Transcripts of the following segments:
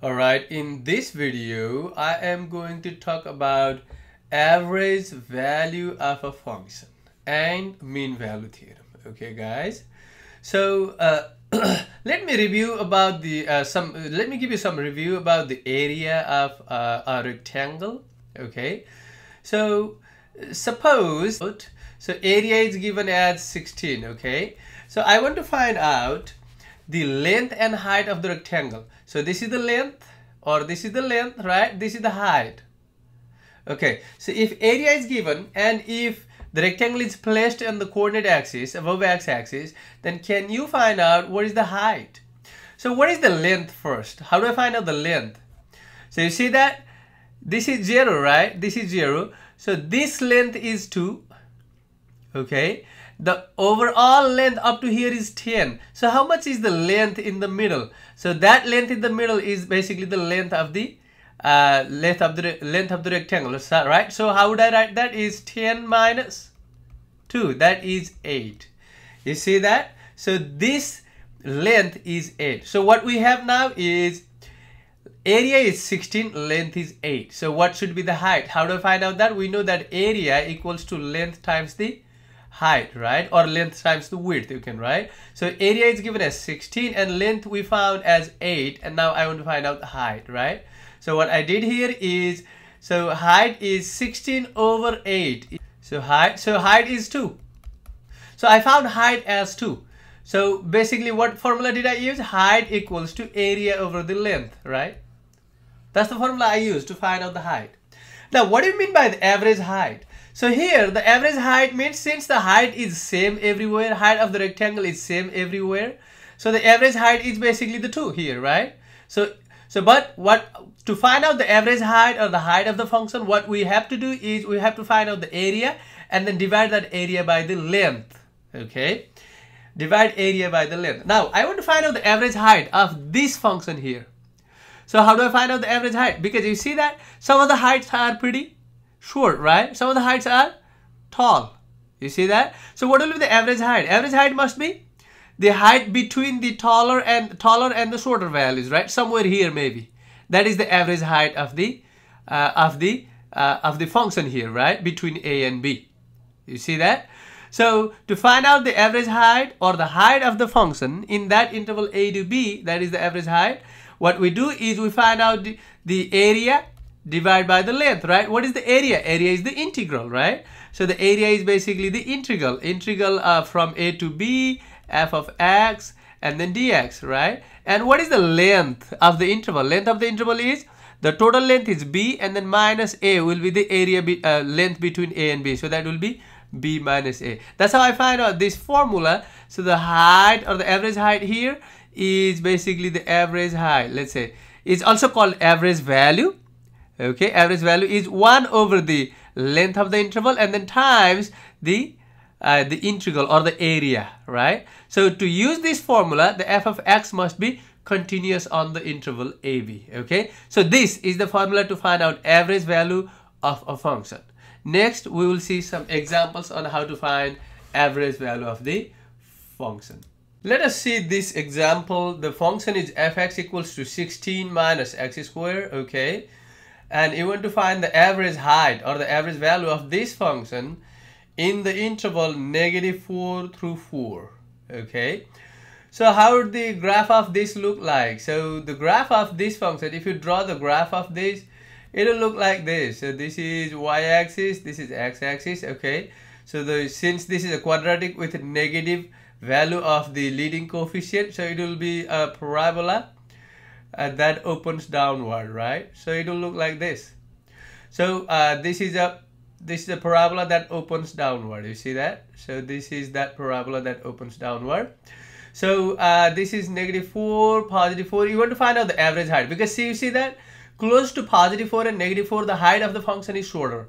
Alright, in this video, I am going to talk about average value of a function and mean value theorem. Okay, guys. So, uh, let me review about the uh, some. Let me give you some review about the area of uh, a rectangle. Okay, so suppose so area is given as 16. Okay, so I want to find out the length and height of the rectangle. So this is the length or this is the length, right? This is the height. Okay, so if area is given and if the rectangle is placed on the coordinate axis, above x-axis, then can you find out what is the height? So what is the length first? How do I find out the length? So you see that this is 0, right? This is 0. So this length is 2. Okay the overall length up to here is 10 so how much is the length in the middle? So that length in the middle is basically the length of the uh, length of the length of the rectangle. Right? So how would I write that? Is 10 minus 2 that is 8 you see that? So this length is 8 so what we have now is area is 16 length is 8 so what should be the height? How do I find out that? We know that area equals to length times the height, right? Or length times the width, you can write. So area is given as 16 and length we found as 8 and now I want to find out the height, right? So what I did here is, so height is 16 over 8. So height, so height is 2. So I found height as 2. So basically what formula did I use? Height equals to area over the length, right? That's the formula I used to find out the height. Now what do you mean by the average height? So here the average height means since the height is same everywhere, height of the rectangle is same everywhere. So the average height is basically the 2 here, right? So so but what to find out the average height or the height of the function, what we have to do is we have to find out the area and then divide that area by the length. Okay? Divide area by the length. Now I want to find out the average height of this function here. So how do I find out the average height? Because you see that some of the heights are pretty short, right? Some of the heights are tall. You see that? So what will be the average height? Average height must be the height between the taller and taller and the shorter values, right? Somewhere here maybe. That is the average height of the uh, of the uh, of the function here, right? Between a and b. You see that? So to find out the average height or the height of the function in that interval a to b, that is the average height, what we do is we find out the, the area divide by the length, right? What is the area? Area is the integral, right? So the area is basically the integral. Integral uh, from a to b, f of x, and then dx, right? And what is the length of the interval? Length of the interval is the total length is b and then minus a will be the area be, uh, length between a and b. So that will be b minus a. That's how I find out this formula. So the height or the average height here is basically the average height. Let's say it's also called average value okay average value is 1 over the length of the interval and then times the uh, the integral or the area right? So to use this formula the f of x must be continuous on the interval ab okay? So this is the formula to find out average value of a function. Next we will see some examples on how to find average value of the function. Let us see this example. The function is fx equals to 16 minus x squared okay and you want to find the average height or the average value of this function in the interval negative 4 through 4 okay? So how would the graph of this look like? So the graph of this function if you draw the graph of this it'll look like this. So this is y-axis this is x-axis okay? So the since this is a quadratic with a negative value of the leading coefficient so it will be a parabola uh, that opens downward, right? So it will look like this. So uh, this is a this is a parabola that opens downward. You see that? So this is that parabola that opens downward. So uh, this is negative 4, positive 4. You want to find out the average height because see, you see that close to positive 4 and negative 4, the height of the function is shorter.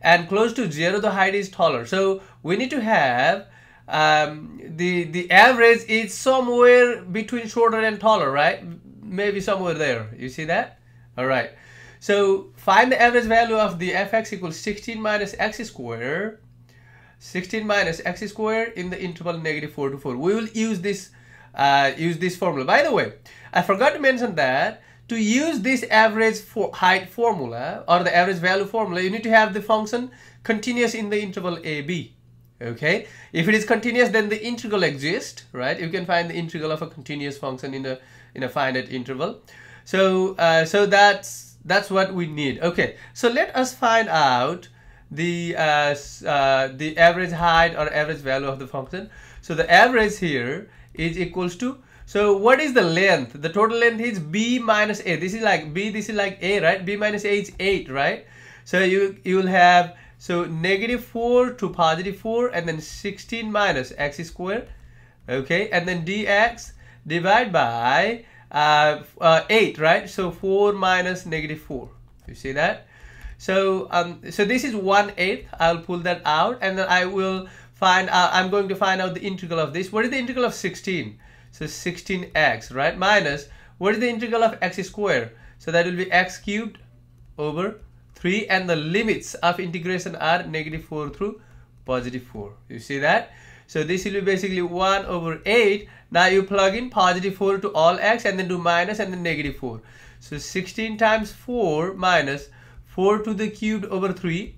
And close to 0, the height is taller. So we need to have um, the, the average is somewhere between shorter and taller, right? Maybe somewhere there. You see that? All right. So find the average value of the fx equals 16 minus x squared. 16 minus x squared in the interval negative 4 to 4. We will use this uh, use this formula. By the way, I forgot to mention that to use this average for height formula or the average value formula, you need to have the function continuous in the interval AB. Okay, if it is continuous, then the integral exists, right? You can find the integral of a continuous function in a in a finite interval. So uh, so that's that's what we need. Okay, so let us find out the uh, uh, the average height or average value of the function. So the average here is equals to so what is the length? The total length is b minus a. This is like b, this is like a, right? b minus a is 8, right? So you, you will have, so negative 4 to positive 4 and then 16 minus x squared, okay? And then dx divide by uh, uh, 8, right? So 4 minus negative 4. You see that? So, um, so this is 1 8. I'll pull that out and then I will find, uh, I'm going to find out the integral of this. What is the integral of 16? So 16x, right? Minus, what is the integral of x squared? So that will be x cubed over 3 and the limits of integration are negative 4 through positive 4. You see that? So this will be basically 1 over 8. Now you plug in positive 4 to all x and then do minus and then negative 4. So 16 times 4 minus 4 to the cubed over 3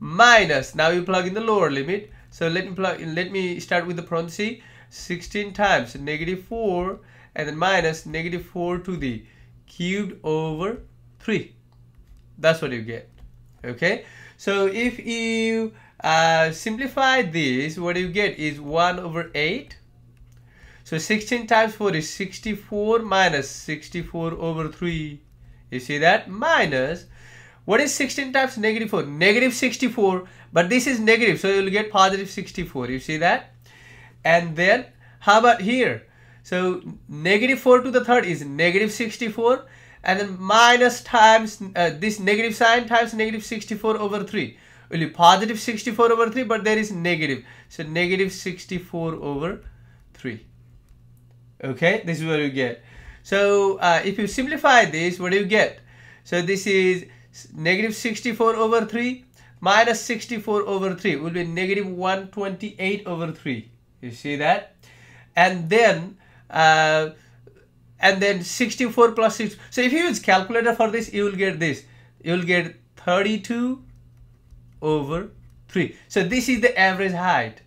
minus, now you plug in the lower limit. So let me plug in, let me start with the parenthesis 16 times negative 4 and then minus negative 4 to the cubed over 3 that's what you get okay so if you uh, simplify this. What you get? Is 1 over 8 so 16 times 4 is 64 minus 64 over 3 you see that? Minus. What is 16 times negative 4 negative 64 but this is negative so you'll get positive 64 you see that? And then how about here? So negative 4 to the third is negative 64 and then minus times uh, this negative sign times negative 64 over 3 will be positive 64 over 3 but there is negative. So negative 64 over 3 okay this is what you get. So uh, if you simplify this what do you get? So this is negative 64 over 3 minus 64 over 3 will be negative 128 over 3 you see that? And then uh, and then 64 plus 6 so if you use calculator for this you will get this. You will get 32 over 3 so this is the average height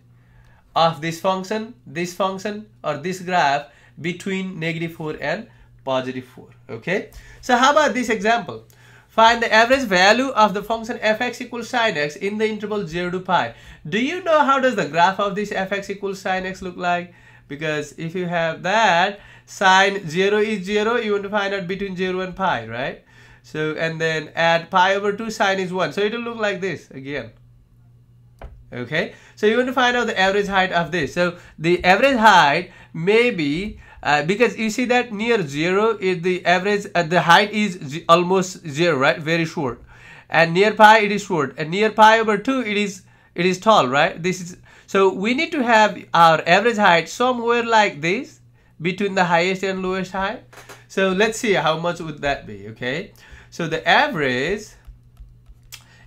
of this function this function or this graph between negative 4 and positive 4 okay so how about this example Find the average value of the function fx equals sine x in the interval 0 to pi. Do you know how does the graph of this fx equals sine x look like? Because if you have that, sine 0 is 0, you want to find out between 0 and pi, right? So, and then add pi over 2, sine is 1. So it will look like this again. Okay, so you want to find out the average height of this. So the average height may be uh, because you see that near zero is the average uh, the height is almost zero right? Very short. And near pi it is short. And near pi over 2 it is it is tall right? This is so we need to have our average height somewhere like this between the highest and lowest height. So let's see how much would that be okay so the average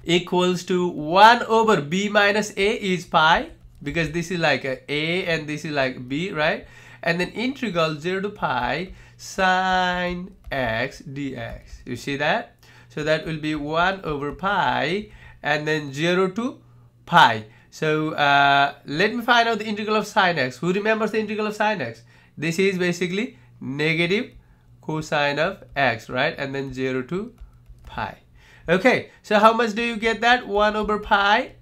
equals to 1 over b minus a is pi because this is like a, a and this is like b right and then integral 0 to pi sine x dx. You see that? So that will be 1 over pi and then 0 to pi. So uh, let me find out the integral of sine x. Who remembers the integral of sine x? This is basically negative cosine of x, right? And then 0 to pi. Okay, so how much do you get that? 1 over pi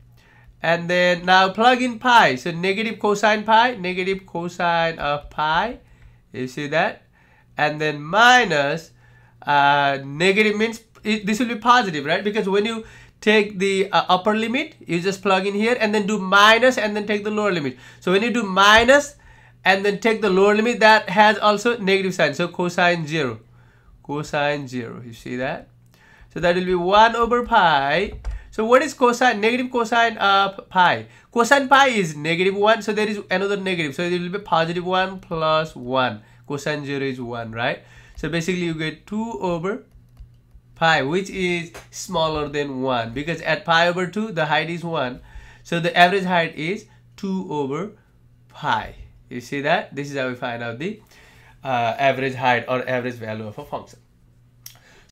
and then now plug in pi. So negative cosine pi, negative cosine of pi. You see that? And then minus uh, negative means it, this will be positive, right? Because when you take the uh, upper limit, you just plug in here and then do minus and then take the lower limit. So when you do minus and then take the lower limit, that has also negative sign. So cosine 0. Cosine 0. You see that? So that will be 1 over pi so what is cosine? Negative cosine of pi. Cosine pi is negative 1. So there is another negative. So it will be positive 1 plus 1. Cosine 0 is 1, right? So basically you get 2 over pi which is smaller than 1 because at pi over 2 the height is 1. So the average height is 2 over pi. You see that? This is how we find out the uh, average height or average value of a function.